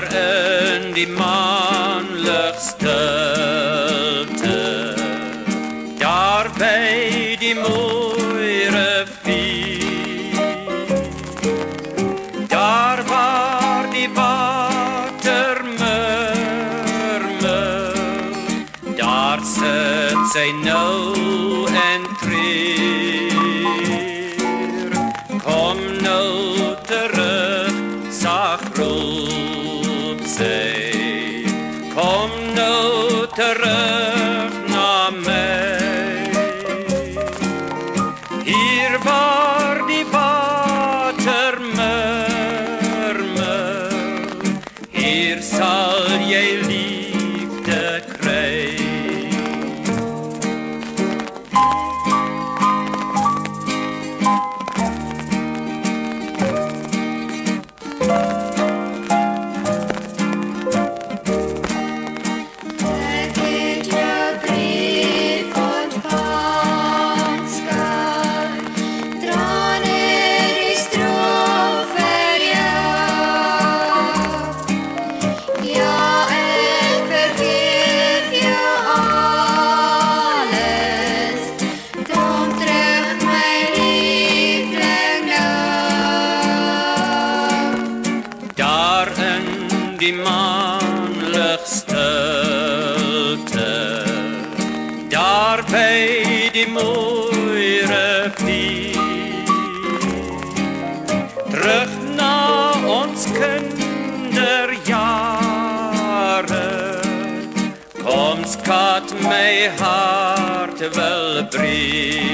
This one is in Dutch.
die maanlig stilte. Daar bij die mooie rivier. Daar waar die water murmel. Daar zit zij nou en treur. Kom nou terug naar mij. Hier waar die water hier zal jij liefde krijgen. Die maanlig stilte, daar bij die mooie rivier. Terug naar ons kinderjaren, kom skat, mijn hart wil breed.